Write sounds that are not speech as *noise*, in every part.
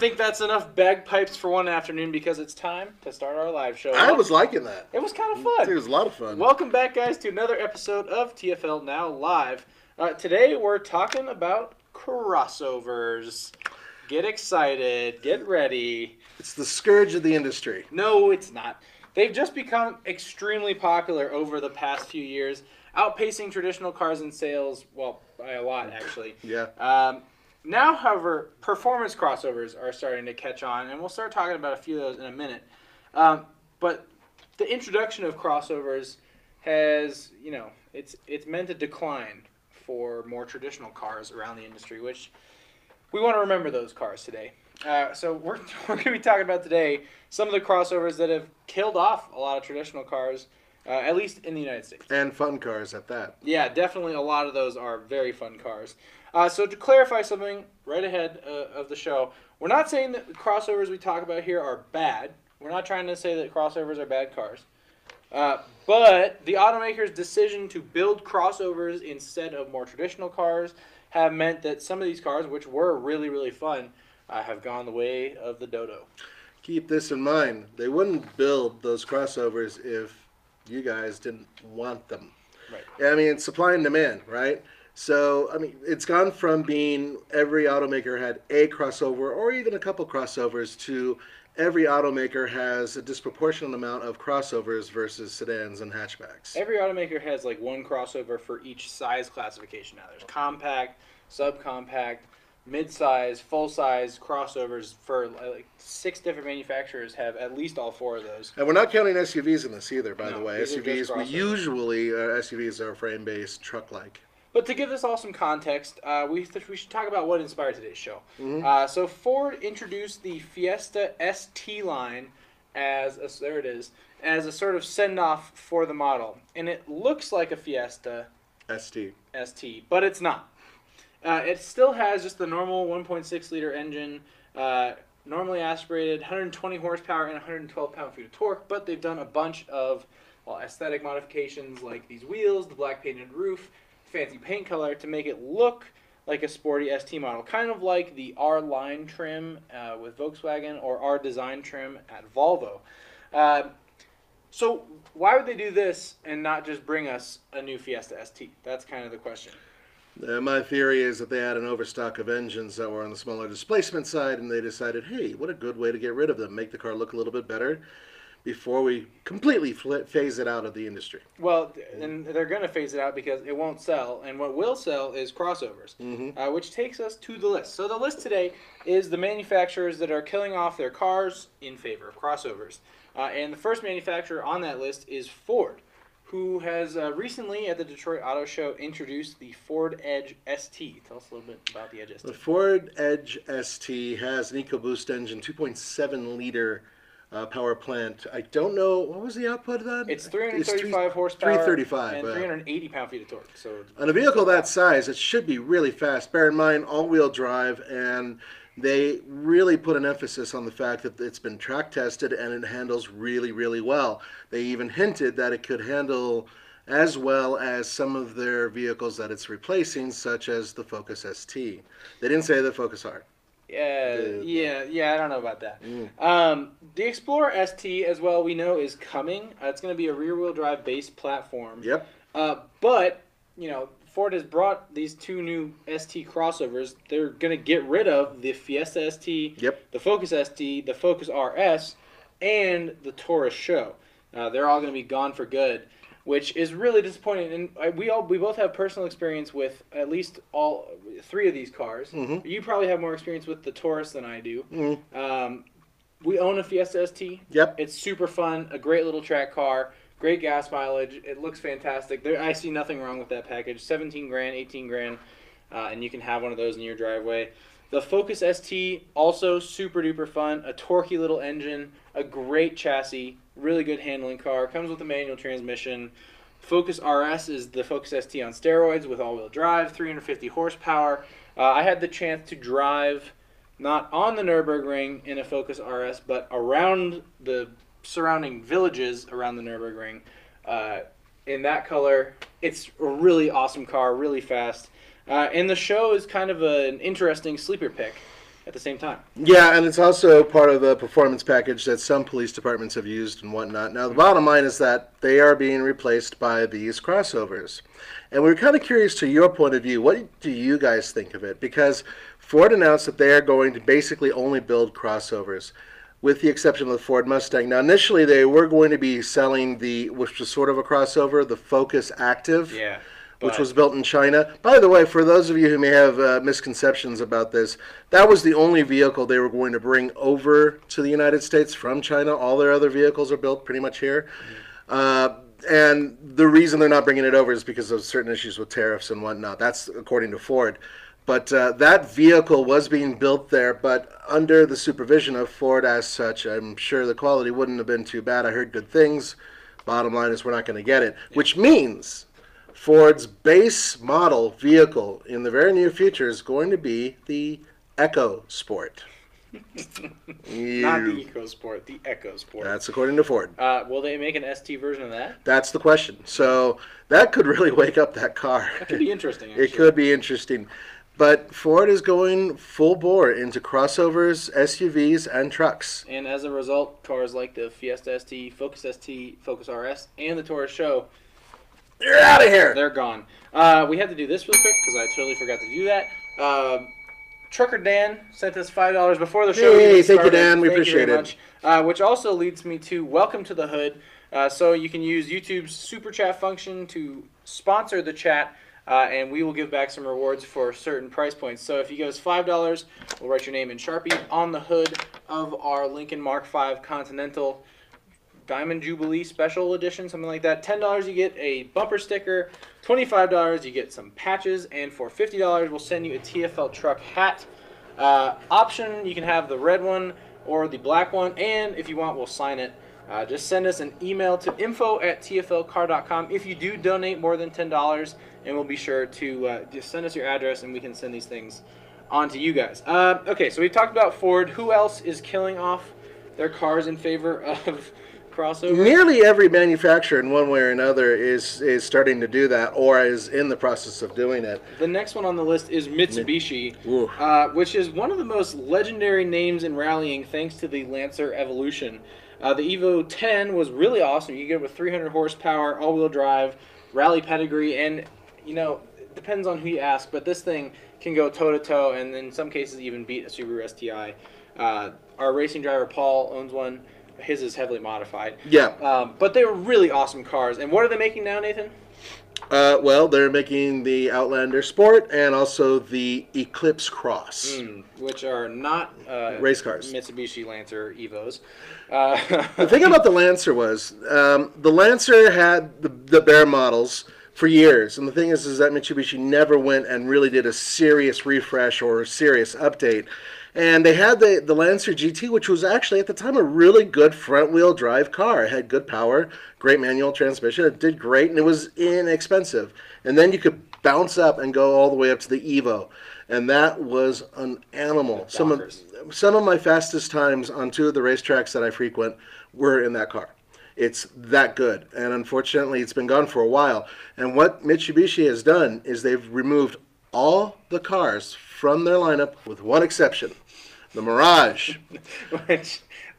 think that's enough bagpipes for one afternoon because it's time to start our live show. I was liking that. It was kind of fun. It was a lot of fun. Welcome back, guys, to another episode of TFL Now Live. Uh, today we're talking about crossovers. Get excited. Get ready. it's the scourge of the industry. No, it's not. They've just become extremely popular over the past few years, outpacing traditional cars in sales, well, by a lot, actually. Yeah. Um, now, however, performance crossovers are starting to catch on, and we'll start talking about a few of those in a minute. Um, but the introduction of crossovers has, you know, it's it's meant to decline for more traditional cars around the industry, which we want to remember those cars today. Uh, so *laughs* we're, we're going to be talking about today some of the crossovers that have killed off a lot of traditional cars, uh, at least in the United States. And fun cars at that. Yeah, definitely a lot of those are very fun cars. Uh, so to clarify something right ahead uh, of the show, we're not saying that the crossovers we talk about here are bad. We're not trying to say that crossovers are bad cars. Uh, but the automaker's decision to build crossovers instead of more traditional cars have meant that some of these cars, which were really, really fun, uh, have gone the way of the dodo. Keep this in mind. They wouldn't build those crossovers if you guys didn't want them. Right. I mean, supply and demand, right? So, I mean, it's gone from being every automaker had a crossover or even a couple crossovers to every automaker has a disproportionate amount of crossovers versus sedans and hatchbacks. Every automaker has like one crossover for each size classification now. There's compact, subcompact, mid-size, full-size crossovers for like six different manufacturers have at least all four of those. And we're not counting SUVs in this either, by No, the way. these are just SUVs, we usually, uh, SUVs are frame based, truck like. But to give this all some context, uh, we we should talk about what inspired today's show. Mhm. Uh, so Ford introduced the Fiesta ST line as a, there it is as a sort of send off for the model, and it looks like a Fiesta ST. ST, but it's not. Uh, it still has just the normal 1.6 liter engine, uh, normally aspirated, 120 horsepower and 112 pound feet of torque. But they've done a bunch of well aesthetic modifications like these wheels, the black painted roof, fancy paint color to make it look like a sporty ST model, kind of like the R line trim uh, with Volkswagen or R design trim at Volvo. Uh, so why would they do this and not just bring us a new Fiesta ST? That's kind of the question. Uh, my theory is that they had an overstock of engines that were on the smaller displacement side, and they decided, hey, what a good way to get rid of them, make the car look a little bit better before we completely fl- phase it out of the industry. Well, and they're going to phase it out because it won't sell, and what will sell is crossovers, Mhm. uh, which takes us to the list. So the list today is the manufacturers that are killing off their cars in favor of crossovers, uh, and the first manufacturer on that list is Ford, who has uh, recently at the Detroit Auto Show introduced the Ford Edge ST. Tell us a little bit about the Edge ST. The Ford Edge ST has an EcoBoost engine, 2.7 liter uh, power plant. I don't know, what was the output of that? It's three- 335 horsepower 335, and uh, 380 pound feet of torque. So On a vehicle that size, it should be really fast. Bear in mind, all-wheel drive, and they really put an emphasis on the fact that it's been track tested and it handles really, really well. They even hinted that it could handle as well as some of their vehicles that it's replacing, such as the Focus ST. They didn't say the Focus R. Yeah, yeah, yeah. I don't know about that. Mm. Um, the Explorer ST, as well, we know is coming. Uh, it's going to be a rear-wheel drive based platform. Yep. Uh, but you know, Ford has brought these two new ST crossovers. They're going to get rid of the Fiesta ST, Yep. the Focus ST, the Focus RS, and the Taurus SHO. Uh, they're all going to be gone for good, which is really disappointing. And I, we all we both have personal experience with at least all three of these cars. Mhm. You probably have more experience with the Taurus than I do. Mm. Um, we own a Fiesta ST. Yep. It's super fun, a great little track car, great gas mileage. It looks fantastic. There, I see nothing wrong with that package. 17 grand, 18 grand, uh, and you can have one of those in your driveway. The Focus ST also super duper fun, a torquey little engine, a great chassis, really good handling car. Comes with a manual transmission. Focus RS is the Focus ST on steroids with all-wheel drive, 350 horsepower. Uh, I had the chance to drive not on the Nurburgring in a Focus RS, but around the surrounding villages around the Nurburgring uh, in that color. It's a really awesome car, really fast. Uh, and the SHO is kind of a, an interesting sleeper pick. at the same time. Yeah, and it's also part of the performance package that some police departments have used and whatnot. Now, the bottom line is that they are being replaced by these crossovers. And we're kind of curious to your point of view. What do you guys think of it? Because Ford announced that they are going to basically only build crossovers, with the exception of the Ford Mustang. Now, initially, they were going to be selling the, which was sort of a crossover, the Focus Active Yeah. Which was built in China. By the way, for those of you who may have uh, misconceptions about this, that was the only vehicle they were going to bring over to the United States from China. All their other vehicles are built pretty much here. Uh, and the reason they're not bringing it over is because of certain issues with tariffs and whatnot. That's according to Ford. But uh, that vehicle was being built there, but under the supervision of Ford as such. I'm sure the quality wouldn't have been too bad. I heard good things. Bottom line is we're not going to get it, which means Ford's base model vehicle in the very near future is going to be the Echo Sport. *laughs* Not the You- EcoSport, the EcoSport. That's according to Ford. Uh, will they make an ST version of that? That's the question. So that could really wake up that car. That could be interesting. Actually. *laughs* It could be interesting. But Ford is going full bore into crossovers, SUVs, and trucks. And as a result, cars like the Fiesta ST, Focus ST, Focus RS, and the Taurus SHO, You're out of here! they're gone. Uh, we had to do this real quick because I totally forgot to do that. Uh, Trucker Dan sent us five dollars before the show. Hey, thank you. Dan. We Thank appreciate it. Uh, which also leads me to welcome to the hood. Uh, so you can use YouTube's super chat function to sponsor the chat. Uh, and we will give back some rewards for certain price points. So if you give us five dollars, we'll write your name in Sharpie on the hood of our Lincoln Mark V Continental Diamond Jubilee Special Edition, something like that. Ten dollars, you get a bumper sticker. Twenty-five dollars, you get some patches, and for fifty dollars, we'll send you a TFL truck hat. Uh, option, you can have the red one or the black one, and if you want, we'll sign it. Uh, just send us an email to info at tflcar.com if you do donate more than $10, and we'll be sure to uh, just send us your address and we can send these things on to you guys. Uh, okay, so we've talked about Ford. Who else is killing off their cars in favor of crossover? Nearly every manufacturer, in one way or another, is is starting to do that, or is in the process of doing it. The next one on the list is Mitsubishi, uh, which is one of the most legendary names in rallying thanks to the Lancer Evolution. Uh, the Evo 10 was really awesome. You get it with 300 horsepower, all-wheel drive, rally pedigree, and you know, it depends on who you ask, but this thing can go toe-to-toe, and in some cases even beat a Subaru STI. Uh, our racing driver Paul owns one. His is heavily modified. Yeah. Um, but they were really awesome cars. And what are they making now, Nathan? Uh, well, they're making the Outlander Sport and also the Eclipse Cross. Mm, which are not uh, Race cars. Mitsubishi Lancer Evos. Uh, The thing about the *laughs* Lancer was um, the Lancer had the, the bare models for years, and the thing is, is that Mitsubishi never went and really did a serious refresh or a serious update. And they had the, the Lancer GT, which was actually at the time a really good front wheel drive car. It had good power, great manual transmission. It did great, and it was inexpensive. And then you could bounce up and go all the way up to the Evo, and that was an animal. Some of some of my fastest times on two of the racetracks that I frequent were in that car. It's that good, and unfortunately, it's been gone for a while. And what Mitsubishi has done is they've removed all the cars from their lineup, with one exception: the Mirage. *laughs* which *laughs*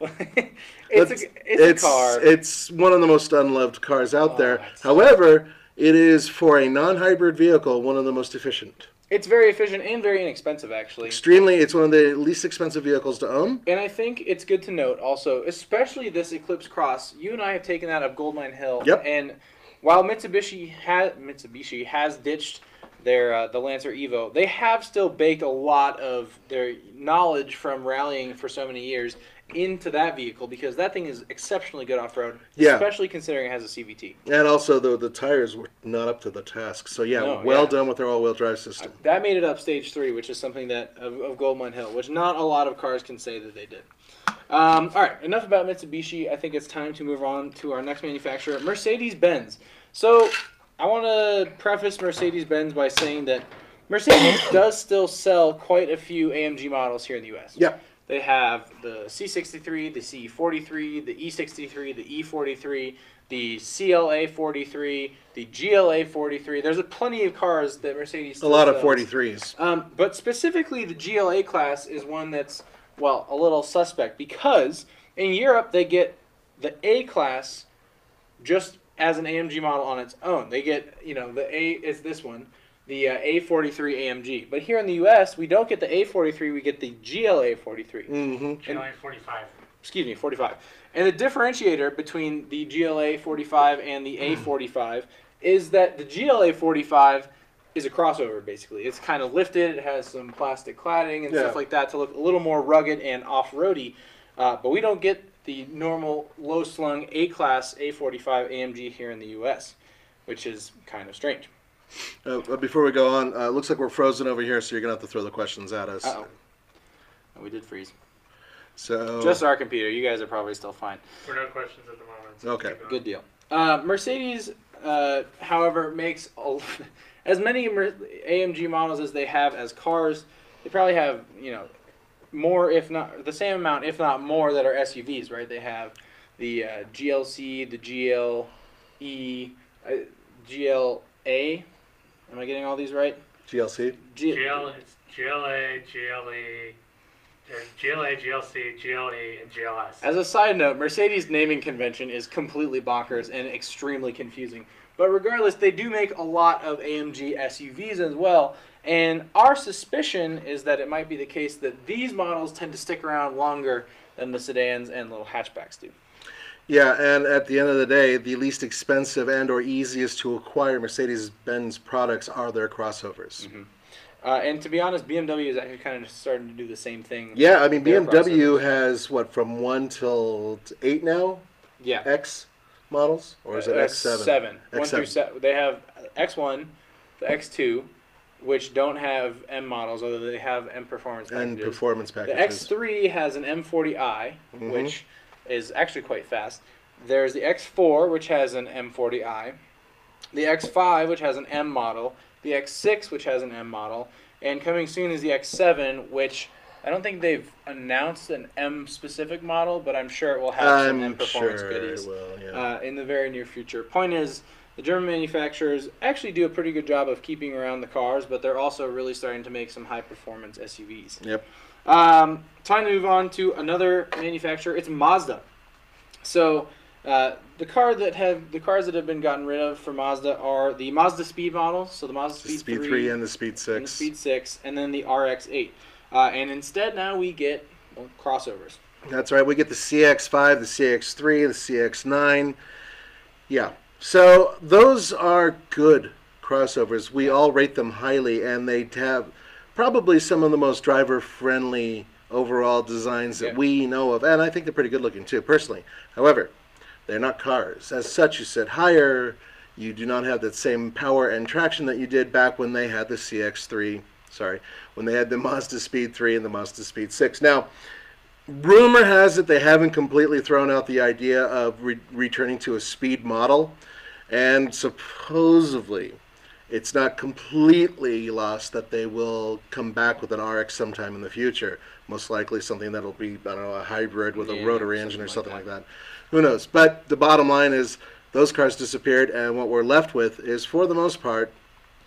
it's, a, it's, a car. It's one of the most unloved cars out Oh, there. However, it is for a non-hybrid vehicle one of the most efficient. It's very efficient and very inexpensive, actually. Extremely, it's one of the least expensive vehicles to own. And I think it's good to note also, especially this Eclipse Cross. You and I have taken that of Goldmine Hill. Yep. And while Mitsubishi has Mitsubishi has ditched their uh, the Lancer Evo, they have still baked a lot of their knowledge from rallying for so many years into that vehicle because that thing is exceptionally good off road. Yeah. Especially considering it has a CVT. And also, the the tires were not up to the task. So yeah, No, well yeah. done with their all-wheel drive system. That made it up stage three, which is something that of, of Goldmine Hill, which not a lot of cars can say that they did. Um, all right, enough about Mitsubishi. I think it's time to move on to our next manufacturer, Mercedes Benz. So I want to preface Mercedes Benz by saying that Mercedes *coughs* does still sell quite a few AMG models here in the U.S. Yeah. They have the C63, the C43, the E63, the E43, the CLA 43, the GLA 43. There's a plenty of cars that Mercedes. A lot of 43s. Um, but specifically, the GLA class is one that's well a little suspect because in Europe they get the A class just as an AMG model on its own. They get you know the A is this one, the uh, A43 AMG. But here in the U.S. we don't get the A43, we get the GLA 43 hmm GLA 45. excuse me, 45. And the differentiator between the GLA 45 and the A45 is that the GLA 45 is a crossover, basically. It's kind of lifted, it has some plastic cladding and Yeah. stuff like that to look a little more rugged and off roady. Uh, but we don't get the normal low slung A class A45 AMG here in the US, which is kind of strange. Uh, before we go on, uh, looks like we're frozen over here, so you're gonna have to throw the questions at us. Uh oh. We did freeze. So Just our computer. You guys are probably still fine. We're no questions at the moment. so Okay. Good deal. Uh, Mercedes, uh, however, makes a, *laughs* as many AMG models as they have as cars. They probably have you know more, if not the same amount, if not more, that are SUVs. Right? They have the uh, GLC, the GLE, uh, GLA. Am I getting all these right? GLC. G- GL, it's GLA, GLE, there's GLA, GLC, GLE, E, and GLS. As a side note, Mercedes naming convention is completely bonkers and extremely confusing. But regardless, they do make a lot of AMG SUVs as well. And our suspicion is that it might be the case that these models tend to stick around longer than the sedans and little hatchbacks do. Yeah, and at the end of the day, the least expensive and or easiest to acquire Mercedes-Benz products are their crossovers. Uh, and to be honest, BMW is actually kind of starting to do the same thing. Yeah, I mean BMW has what from one till eight now Yeah. X models, or is it Uh, X seven? Seven. One through X7. seven. They have X1, the X2, which don't have M models, although they have M performance And performance packages. The. X3 has an M40i, Mhm. which is actually quite fast. There's the X4, which has an M40i. The X5, which has an M model. The X6, which has an M model. And coming soon is the X7, which I don't think they've announced an M specific model, but I'm sure it will have some M I'm performance sure goodies it will. Yeah. uh, in the very near future. Point is, the German manufacturers actually do a pretty good job of keeping around the cars, but they're also really starting to make some high performance SUVs. Yep. Um, time to move on to another manufacturer. It's Mazda. So uh, the car that have the cars that have been gotten rid of for Mazda are the Mazda Speed models. So the Mazda The Speed, Speed 3, three and the Speed and the. Speed 6, and then the RX8. Uh, and instead now we get well, crossovers. That's right. We get the CX5, the CX3, the CX9. Yeah. So those are good crossovers. We all rate them highly, and they have probably some of the most driver-friendly overall designs that Yeah. we know of, and I think they're pretty good looking too, personally. However, they're not cars. As such, you sit higher. You do not have that same power and traction that you did back when they had the CX3. Sorry, when they had the Mazda Speed 3 and the Mazda Speed 6. Now, rumor has it they haven't completely thrown out the idea of re- returning to a speed model, and supposedly it's not completely lost that they will come back with an RX sometime in the future. Most likely something that'll be I don't know a hybrid with Yeah, a rotary engine or something like like that. Who knows? But the bottom line is those cars disappeared, and what we're left with is for the most part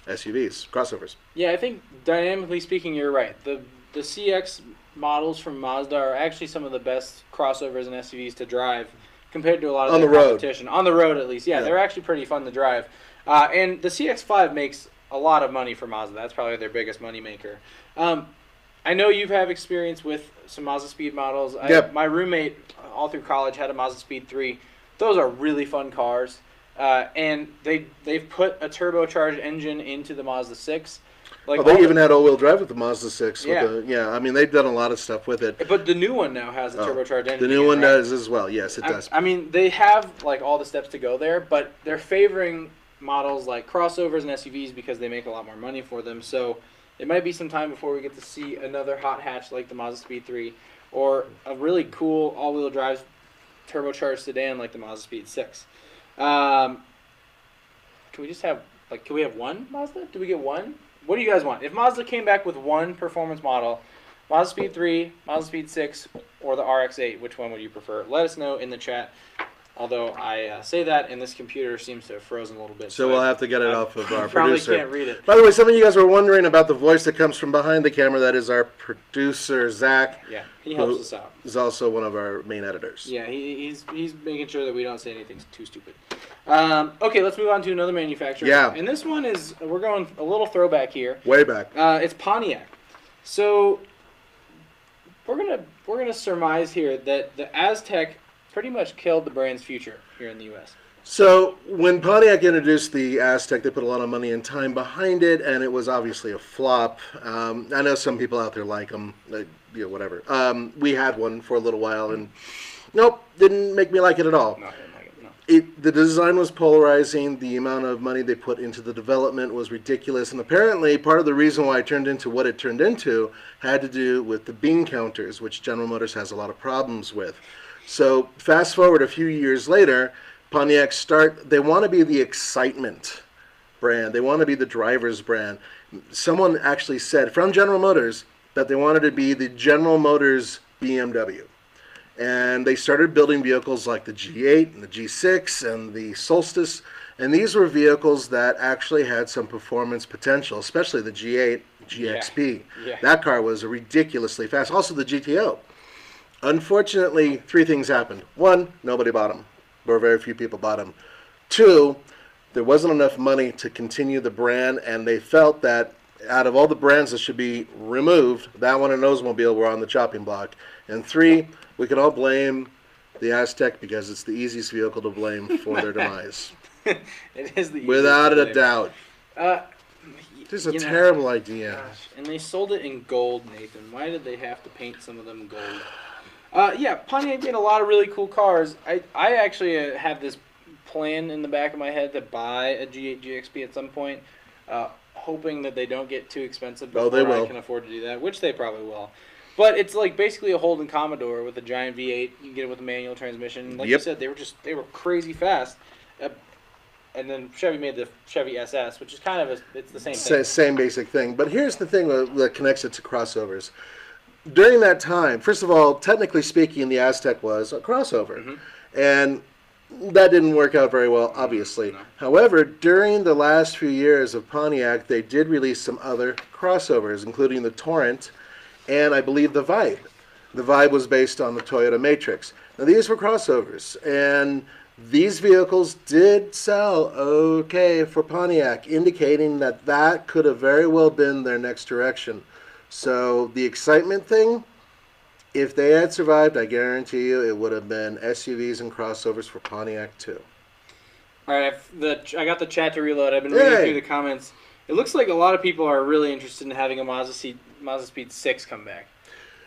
SUVs, crossovers. Yeah, I think dynamically speaking, you're right. The the CX models from Mazda are actually some of the best crossovers and SUVs to drive compared to a lot of On the road. competition. On the road, at least. Yeah, Yeah. they're actually pretty fun to drive. Uh, and the CX5 makes a lot of money for Mazda. That's probably their biggest money maker. Um, I know you have had experience with some Mazda Speed models. I, Yep. My roommate, uh, all through college, had a Mazda Speed 3. Those are really fun cars. Uh, and they they've put a turbocharged engine into the Mazda 6. Like oh, they the- even had all-wheel drive with the Mazda 6. Yeah. With the, yeah, I mean they've done a lot of stuff with it. But the new one now has a Oh, turbocharged engine. The new one right? does as well. Yes, it I, does. I mean, they have like all the steps to go there, but they're favoring models like crossovers and SUVs because they make a lot more money for them. So it might be some time before we get to see another hot hatch like the Mazda Speed 3 or a really cool all-wheel drive turbocharged sedan like the Mazda Speed 6. Um, can we just have like can we have one Mazda? Do we get one? What do you guys want? If Mazda came back with one performance model, Mazda Speed 3, Mazda Speed 6, or the RX-8, which one would you prefer? Let us know in the chat. Although I uh, say that, and this computer seems to have frozen a little bit. So we'll I have to get it I off of our probably producer. can't read it. By the way, some of you guys were wondering about the voice that comes from behind the camera. That is our producer, Zach, Yeah, he helps us out. is also one of our main editors. Yeah, he, he's he's making sure that we don't say anything too stupid. Um, okay, let's move on to another manufacturer. Yeah. And this one is we're going a little throwback here. Way back. Uh, it's Pontiac. So we're gonna we're gonna surmise here that the Aztek pretty much killed the brand's future here in the U.S. So when Pontiac introduced the Aztek, they put a lot of money and time behind it, and it was obviously a flop. Um, I know some people out there like them, like, you know, whatever. Um, we had one for a little while, and nope, didn't make me like it at all. No, didn't like it. The design was polarizing the amount of money they put into the development was ridiculous and apparently part of the reason why it turned into what it turned into had to do with the bean counters which general motors has a lot of problems with so fast forward a few years later pontiac start they want to be the excitement brand they want to be the driver's brand someone actually said from general motors that they wanted to be the general motors bmw and they started building vehicles like the G8 and the G6 and the Solstice. And these were vehicles that actually had some performance potential, especially the G8 GXP. Yeah. That car was ridiculously fast. Also, the GTO. Unfortunately, three things happened. One, nobody bought them, or very few people bought them. Two, there wasn't enough money to continue the brand, and they felt that out of all the brands that should be removed, that one and Oldsmobile were on the chopping block. And three, we can all blame the Aztek because it's the easiest vehicle to blame for their *laughs* demise, *laughs* it is the without a doubt. Uh, This is a know, terrible idea. Gosh, and they sold it in gold, Nathan. Why did they have to paint some of them gold? Uh, yeah, Pontiac made a lot of really cool cars. I, I actually uh, have this plan in the back of my head to buy a G8 GXP at some point, uh, hoping that they don't get too expensive before Oh, they I can afford to do that, which they probably will. But it's like basically a Holden Commodore with a giant V8. You can get it with a manual transmission. Like you said, they were just they were crazy fast. Uh, and then Chevy made the Chevy SS, which is kind of a, it's the same Sa- thing. same basic thing. But here's the thing that connects it to crossovers. During that time, first of all, technically speaking, the Aztek was a crossover. Mhm. And that didn't work out very well, obviously. No. However, during the last few years of Pontiac, they did release some other crossovers, including the Torrent and I believe the Vibe. The Vibe was based on the Toyota Matrix. Now, these were crossovers, and these vehicles did sell okay for Pontiac, indicating that that could have very well been their next direction. So, the excitement thing, if they had survived, I guarantee you it would have been SUVs and crossovers for Pontiac too. All right, I've- the I got the chat to reload. I've been reading Yay. through the comments. It looks like a lot of people are really interested in having a Mazda, Mazda Speed Six come back,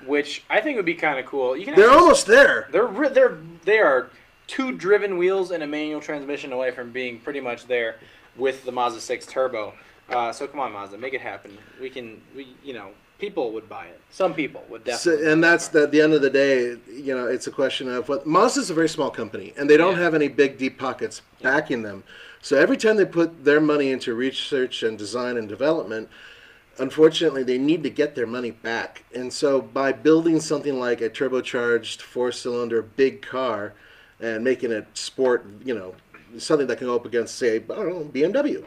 which I think would be kind of cool. You can They're actually- almost there. they're re- they're they are two driven wheels and a manual transmission away from being pretty much there with the Mazda Six Turbo. Uh, so come on, Mazda, make it happen. We can we you know people would buy it. Some people would So, definitely. buy and that's the, at the end of the day, you know, it's a question of what Mazda's a very small company, and they don't Yeah. have any big deep pockets backing them. So every time they put their money into research and design and development, unfortunately, they need to get their money back. And so by building something like a turbocharged four-cylinder big car and making it sport, you know, something that can go up against, say, I don't know, BMW.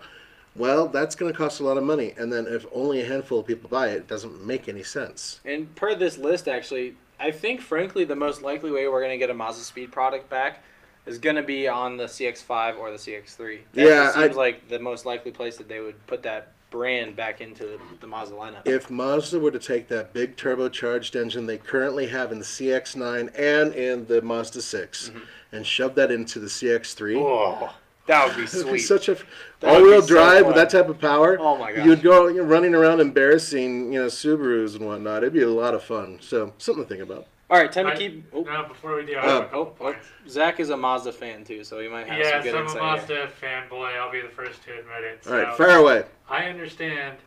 Well, that's going to cost a lot of money, and then if only a handful of people buy it, it doesn't make any sense. And per this list, actually, I think, frankly, the most likely way we're going to get a Mazda Speed product back is going to be on the CX-5 or the CX-3. That Yeah, seems I- like the most likely place that they would put that brand back into the, the Mazda lineup. If Mazda were to take that big turbocharged engine they currently have in the CX-9 and in the Mazda 6 Mm-hmm. and shove that into the CX-3, oh, *laughs* that would be sweet. such a all-wheel be so drive with that type of power. Oh my gosh. You'd go you know, running around embarrassing, you know, Subarus and whatnot. It'd be a lot of fun. So something to think about. All right, time to keep. Oh, No, before we do, I Oh. have a couple oh, points. Zach is a Mazda fan too, so he might have Yeah, some good so I'm a Mazda fanboy. I'll be the first to admit it. All right, So fire away. I understand,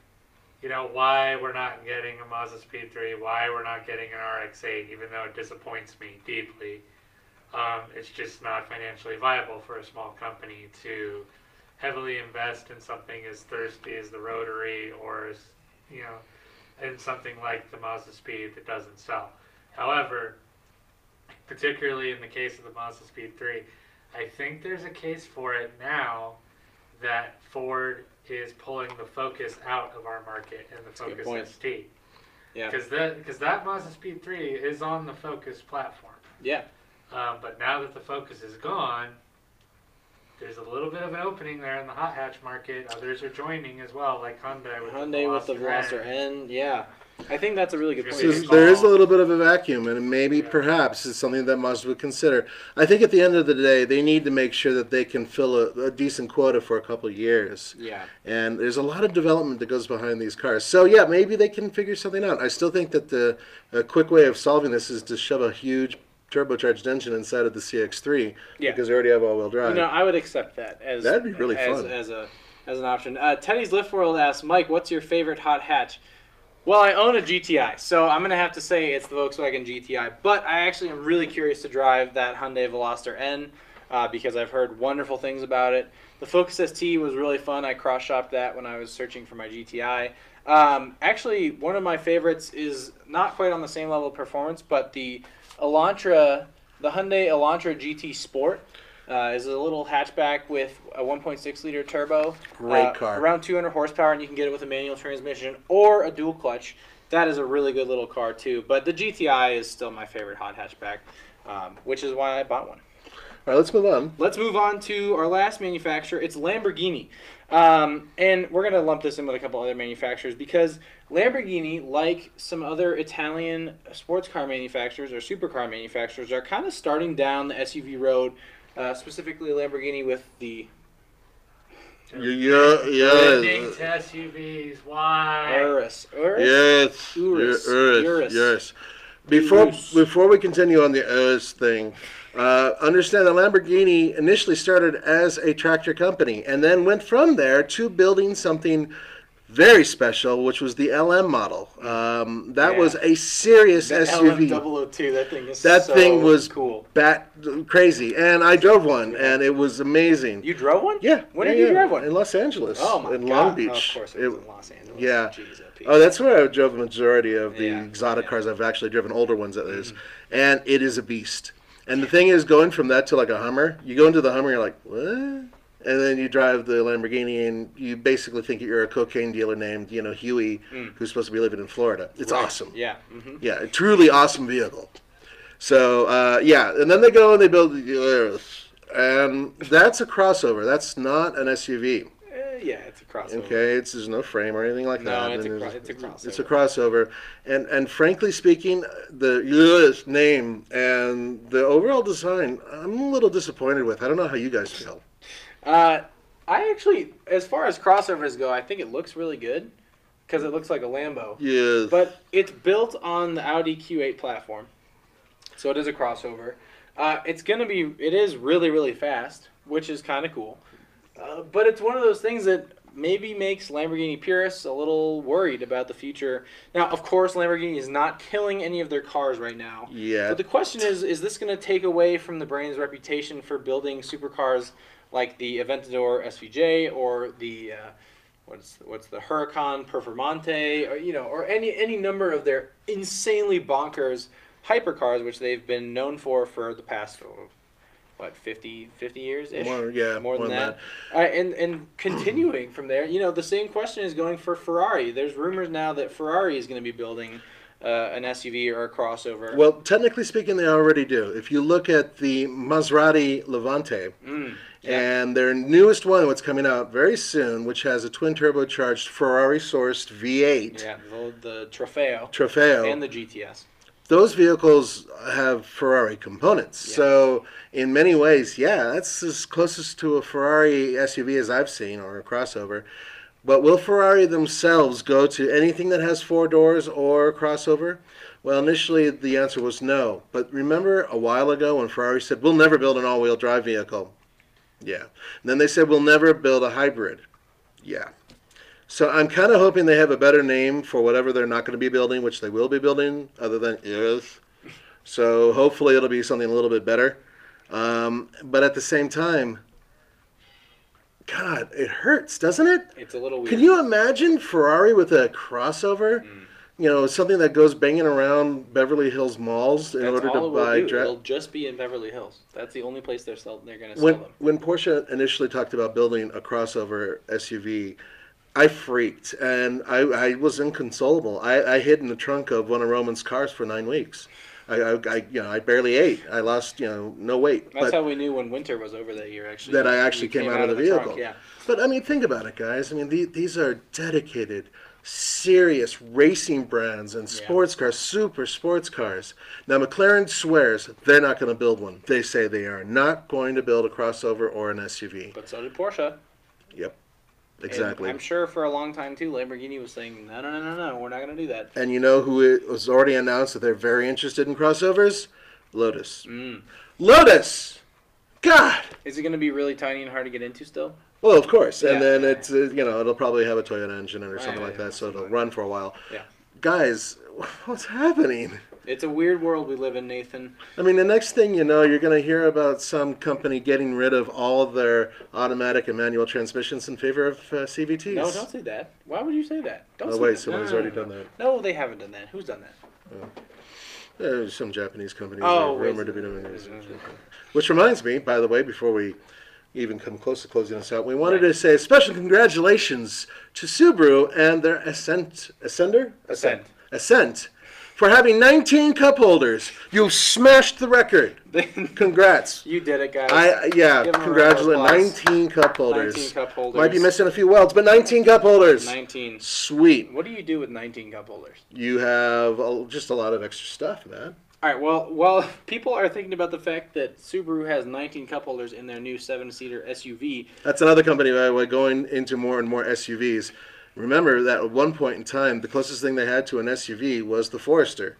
you know, why we're not getting a Mazda Speed 3, why we're not getting an RX-8, even though it disappoints me deeply. Um, it's just not financially viable for a small company to heavily invest in something as thirsty as the Rotary or as, you know, in something like the Mazda Speed that doesn't sell. However, particularly in the case of the Mazda Speed 3, I think there's a case for it now that Ford is pulling the Focus out of our market and the good Focus. ST. Yeah. Because that because that Mazda Speed 3 is on the Focus platform. Yeah. Um, but now that the Focus is gone, there's a little bit of an opening there in the hot hatch market. Others are joining as well, like Hyundai with Hyundai with the Veloster N. Yeah. I think that's a really good point. So It's It's there is a little bit of a vacuum, and maybe Yeah. perhaps it's something that Mazda would consider. I think at the end of the day, they need to make sure that they can fill a, a decent quota for a couple of years. Yeah. And there's a lot of development that goes behind these cars. So yeah, maybe they can figure something out. I still think that the a quick way of solving this is to shove a huge turbocharged engine inside of the CX-3 Yeah. because they already have all-wheel drive. You know, I would accept that as That'd be really as, fun. as a as an option. Uh, Teddy's Lift World asks Mike, "What's your favorite hot hatch?" Well, I own a GTI, so I'm gonna have to say it's the Volkswagen GTI. But I actually am really curious to drive that Hyundai Veloster N uh, because I've heard wonderful things about it. The Focus ST was really fun. I cross shopped that when I was searching for my GTI. Um, actually, one of my favorites is not quite on the same level of performance, but the Elantra, the Hyundai Elantra GT Sport. Uh, is a little hatchback with a 1.6 liter turbo. Great uh, car. Around 200 horsepower, and you can get it with a manual transmission or a dual clutch. That is a really good little car too. But the GTI is still my favorite hot hatchback, um, which is why I bought one. All right, let's move on. Let's move on to our last manufacturer. It's Lamborghini. Um, and we're going to lump this in with a couple other manufacturers because Lamborghini, like some other Italian sports car manufacturers or supercar manufacturers, are kind of starting down the SUV road, uh, specifically Lamborghini with the Yeah, Lending yeah, to SUVs. Why? Urus. Urus? yes, Urus. Urus, Urus. yes. Before Urus. before we continue on the Urus thing, uh, understand that Lamborghini initially started as a tractor company and then went from there to building something very special, which was the LM model. Um, that Yeah. was a serious The SUV. LM002. That thing is That so thing was cool. bat crazy, and I drove one, and it was amazing. You drove one? yeah. When yeah, did you yeah. drive one? In Los Angeles. Oh my in god! Long Oh, Beach. of course, it It- was in Los Angeles. yeah. Jeez, Oh, that's where I drove the majority of the exotic cars I've actually driven, older ones at Mm-hmm. And it is a beast. And the thing is, going from that to like a Hummer, you go into the Hummer, you're like, what? And then you drive the Lamborghini, and you basically think you're a cocaine dealer named, you know, Huey, Mm. who's supposed to be living in Florida. It's Right. awesome. Yeah. hmm Yeah, a truly awesome vehicle. So uh, yeah, and then they go and they build the Urus, and that's a crossover. That's not an SUV. Uh, yeah, it's a crossover. Okay, it's there's no frame or anything like No, that. it's a cro- it's a crossover. It's a crossover, and and frankly speaking, the Urus name and the overall design, I'm a little disappointed with. I don't know how you guys feel. Uh, I actually, as far as crossovers go, I think it looks really good because it looks like a Lambo. Yes. But it's built on the Audi Q8 platform, so it is a crossover. Uh, it's gonna be, it is really really fast, which is kind of cool. Uh, but it's one of those things that maybe makes Lamborghini purists a little worried about the future. Now, of course, Lamborghini is not killing any of their cars right now. yeah. But the question is, is this going to take away from the brand's reputation for building supercars like the Aventador SVJ or the uh, what's what's the Huracan Performante or you know or any any number of their insanely bonkers hypercars which they've been known for for the past oh, what 50 50 years ish More- yeah, more than more than that, Uh, and and continuing from there you know the same question is going for Ferrari. There's rumors now that Ferrari is going to be building uh, an SUV or a crossover Well, technically speaking, they already do. If you look at the Maserati Levante, Mm, yeah. and their newest one, what's coming out very soon, which has a twin turbocharged Ferrari sourced V8 Yeah, the, the Trofeo Trofeo, and the GTS. those vehicles have Ferrari components. Yeah. So, in many ways, yeah, that's as closest to a Ferrari SUV as I've seen or a crossover. But will Ferrari themselves go to anything that has four doors or crossover? Well, initially the answer was no. But remember a while ago when Ferrari said, we'll never build an all wheel drive vehicle? Yeah. And then they said, we'll never build a hybrid? Yeah. So I'm kind of hoping they have a better name for whatever they're not going to be building, which they will be building, other than yes. So hopefully it'll be something a little bit better. Um, but at the same time, God, it hurts, doesn't it? It's a little weird. Can you imagine Ferrari with a crossover? Mm. you know, something that goes banging around Beverly Hills malls in That's order to buy do. dra- It'll just be in Beverly Hills. That's the only place they're sell- they're gonna sell when them. when Porsche initially talked about building a crossover SUV, I freaked and I, I was inconsolable. I, I hid in the trunk of one of Roman's cars for nine weeks. I, I, I you know I barely ate. I lost you know no weight. That's but how we knew when winter was over that year. Actually, That I actually came out of the trunk, vehicle. Yeah. but I mean think about it, guys. I mean the, these are dedicated, serious racing brands and Yeah. sports cars, super sports cars. Now McLaren swears they're not going to build one. They say they are not going to build a crossover or an SUV. But so did Porsche. Yep. And Exactly. I'm sure for a long time too, Lamborghini was saying, no, no, no, no, no, we're not going to do that. And you know who it was already announced that they're very interested in crossovers? Lotus. Mm. Lotus! God! Is it going to be really tiny and hard to get into still? Well, of course. And Yeah. then it's, uh, you know, it'll probably have a Toyota engine or something like yeah, that, so it'll run for a while. Yeah. Guys, *laughs* what's happening? It's a weird world we live in, Nathan. I mean, the next thing you know, you're going to hear about some company getting rid of all their automatic and manual transmissions in favor of uh, CVTs. No, don't say that. Why would you say that? Don't Oh, say wait, that. someone's No, no, already no, done that. No, they haven't done that. Who's done that? There's some Japanese companies Oh, rumored to be doing this. Which reminds me, by the way, before we even come close to closing this out, we wanted Right. to say a special congratulations to Subaru and their Ascent, Ascender? Ascent. Ascent, for having 19 cup holders. You smashed the record. *laughs* Congrats. you did it, guys. I yeah, congratulate round of applause. 19 cup holders. 19 cup holders. Might be missing a few welds, but 19 cup holders. 19. Sweet. What do you do with 19 cup holders? You have a, just a lot of extra stuff, man. All right. Well, while *laughs* people are thinking about the fact that Subaru has 19 cup holders in their new seven-seater SUV, That's another company, by the way, going into more and more SUVs. Remember that at one point in time, the closest thing they had to an SUV was the Forester,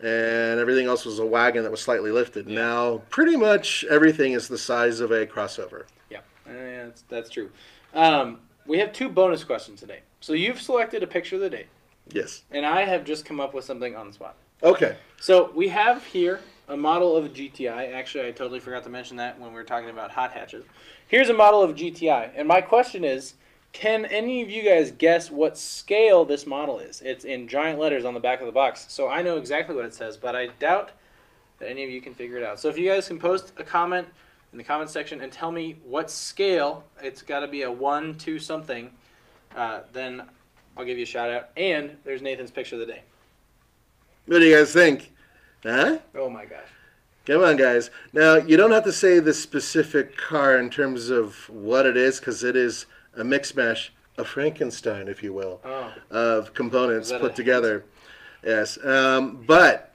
and everything else was a wagon that was slightly lifted. Yeah. Now, pretty much everything is the size of a crossover. yeah, eh, that's, that's true. Um, we have two bonus questions today. So you've selected a picture of the day, Yes. and I have just come up with something on the spot. Okay. So we have here a model of a GTI. Actually, I totally forgot to mention that when we were talking about hot hatches. Here's a model of a GTI, and my question is, can any of you guys guess what scale this model is? It's in giant letters on the back of the box, so I know exactly what it says, but I doubt that any of you can figure it out. So if you guys can post a comment in the comment section and tell me what scale, it's got to be a one, two, something, uh, then I'll give you a shout out. And there's Nathan's picture of the day. What do you guys think? Huh? Oh my gosh. Come on, guys. Now, you don't have to say the specific car in terms of what it is, because it is a mix mash, a Frankenstein, if you will. Oh. of components put a- together. Yes, um, but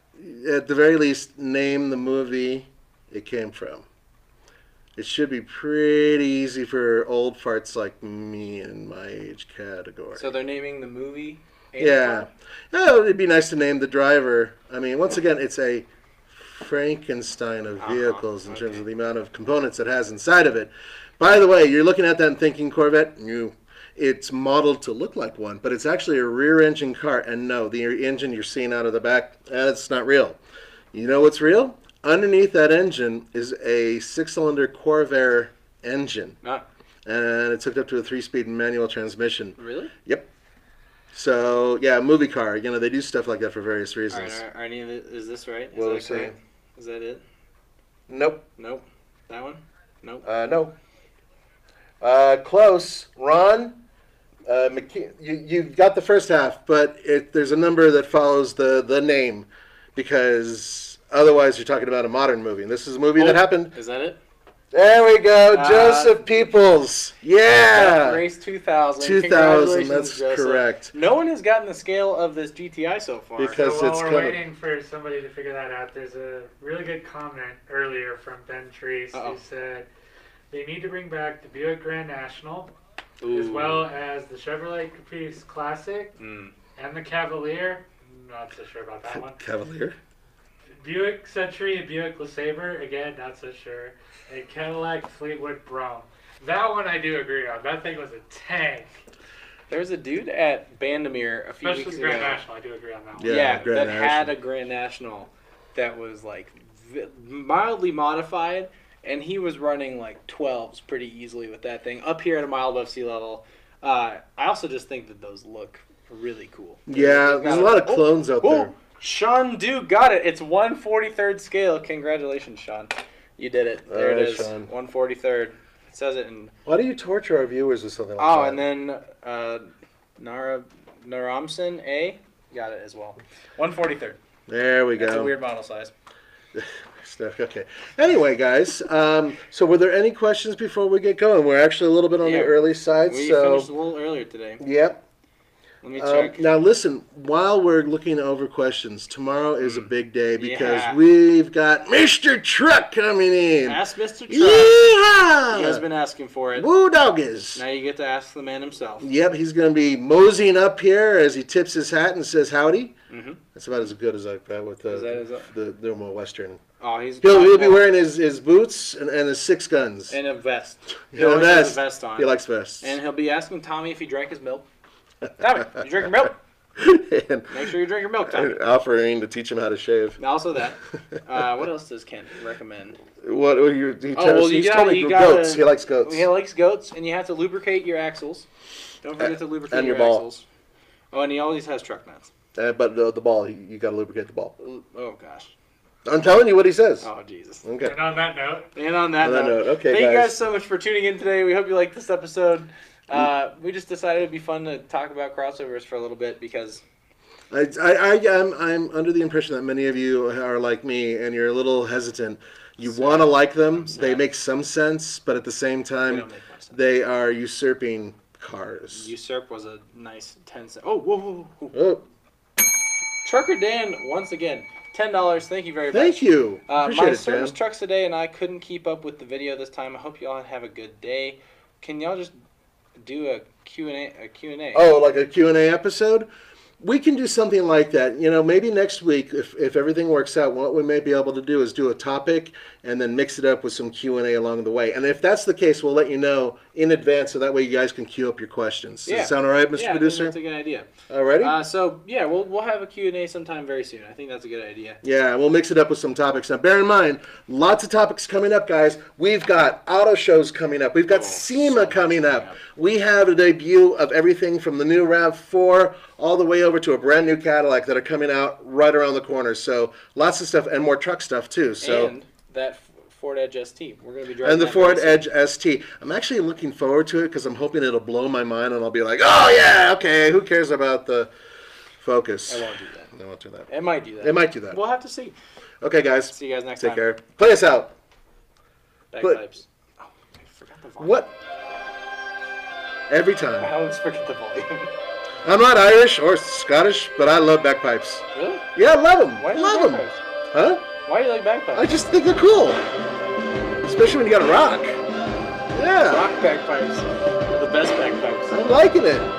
at the very least, name the movie it came from. It should be pretty easy for old farts like me in my age category. So they're naming the movie. yeah, the oh, it'd be nice to name the driver. I mean, once again, it's a Frankenstein of Uh-huh, vehicles in terms of the amount of components it has inside of it. By the way, you're looking at that and thinking Corvette, new. It's modeled to look like one, but it's actually a rear engine car. And no, the engine you're seeing out of the back, that's not real. You know what's real? Underneath that engine is a six cylinder Corvair engine. Ah. And it's hooked up to a three speed manual transmission. Really? Yep. So, yeah, movie car. You know, they do stuff like that for various reasons. right, are, are any of it? Is this right? Is What that was it? correct? Is that it? Nope. Nope. That one? Nope. Uh, no. Uh, close. Ron, uh, McKe- you, you got the first half, but it, there's a number that follows the, the name because otherwise you're talking about a modern movie. And this is a movie that Oh. happened. Is that it? There we go. Uh, Joseph Peoples. Yeah. Race 2000. 2000, that's Joseph. correct. No one has gotten the scale of this GTI so far. Because- So while it's we're coming. waiting for somebody to figure that out, there's a really good comment earlier from Ben Treese Uh-oh. who said they need to bring back the Buick Grand National as well as the Chevrolet Caprice Classic Mm. and the Cavalier. Not so sure about that one. Cavalier. Buick Century and Buick LeSabre, again, not so sure. And Cadillac Fleetwood Brougham. That one I do agree on. That thing was a tank. There was a dude at Bandimere a few Especially weeks the Grand ago. National, I do agree on that one. Yeah, Yeah, Grand that National. had a Grand National that was like mildly modified, and he was running like 12s pretty easily with that thing up here at a mile above sea level. Uh, I also just think that those look really cool. Yeah, We've there's got a lot of oh, clones out oh, there. Sean Duke got it. It's 143rd scale. Congratulations, Sean. You did it. There it Alright, is. Sean. 143rd. It says it in. Why do you torture our viewers with something like Oh, that? Oh, and then uh, Nara Naramson A got it as well. 143rd. there we That's go. That's a weird model size. *laughs* Stuff. *laughs* Okay. Anyway, guys, um, so were there any questions before we get going? We're actually a little bit on Yeah. the early side, We so finished a little earlier today. yep. Let me Um, check. now listen, while we're looking over questions, tomorrow is a big day because Yeah. we've got Mr. Truck coming in. Ask Mr. Truck. Yeehaw! He has been asking for it. Woo doggies. Now you get to ask the man himself. Yep, he's going to be moseying up here as he tips his hat and says howdy. Mhm. That's about as good as I got with the, Is that- is that- the normal Western. Oh, he's He'll, he'll be wearing his, his boots and, and his six guns. and a vest. A always has a vest on. He likes vests. And he'll be asking Tommy if he drank his milk. *laughs* Tommy, you drink your milk? and, Make sure you drink your milk, Tommy. and offering to teach him how to shave. Also that. *laughs* Uh, what else does Ken recommend? What, what you, he Oh, tells, well, you he's gotta- told me you goats. gotta- He likes goats. He likes goats, and you have to lubricate your axles. Don't forget to lubricate and your, your ball. axles. Oh, and he always has truck nuts. Uh, but the, the ball, you, you got to lubricate the ball. Oh gosh. I'm telling you what he says. Oh Jesus. Okay. And on that note, And on that, On that note, note, okay, thank you guys. guys so much for tuning in today. We hope you liked this episode. Uh, we just decided it'd be fun to talk about crossovers for a little bit because I, I, I, am I'm under the impression that many of you are like me and you're a little hesitant. You Sad. want to like them, sad. they make some sense, but at the same time, don't make much sense. they are usurping cars. Usurp was a nice ten cent. Oh, whoa, whoa, whoa. Oh, Trucker Dan, once again, ten dollars. Thank you very much. thank you. Uh, my it, service trucks today, and I couldn't keep up with the video this time. I hope y'all have a good day. Can y'all just do a Q and A? A Q and A. Oh, like a Q&A episode? We can do something like that. You know, maybe next week, if, if everything works out, what we may be able to do is do a topic and then mix it up with some Q&A along the way. And if that's the case, we'll let you know in advance so that way you guys can queue up your questions. Does Yeah. that sound all right, Mr. yeah, Producer? that's a good idea. Alrighty? Uh, so yeah, we'll we'll have a Q and A sometime very soon. I think that's a good idea. Yeah, we'll mix it up with some topics. Now, bear in mind, lots of topics coming up, guys. We've got auto shows coming up. We've got Oh, SEMA so coming coming up. up. We have a debut of everything from the new RAV4 all the way over to a brand new Cadillac that are coming out right around the corner. So, lots of stuff and more truck stuff, too. So. and that Ford Edge ST. We're gonna be driving. and the Ford. Edge ST. I'm actually looking forward to it because I'm hoping it'll blow my mind and I'll be like, oh, yeah, okay, who cares about the Focus? I won't do that. I won't do that. It might do that. It might do that. We'll have to see. Okay, guys, See you guys next take time. Take care. Play us out. Bagpipes. Oh, I forgot the volume. What? Every time. I always forget the volume. *laughs* I'm not Irish or Scottish, but I love bagpipes. really? Yeah, I love them. Why love them. bagpipes? Huh? Why do you like bagpipes? I just think they're cool. Especially when you got a rock. Yeah, rock bagpipes. are The best bagpipes. I'm liking it.